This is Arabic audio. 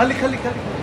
خليك خليك خليك.